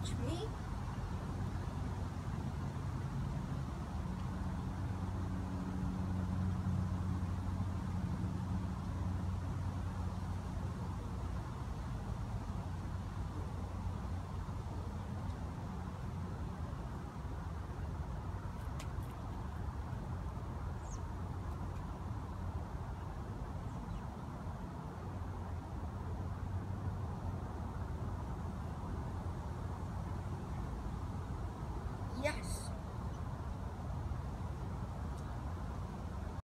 touch me.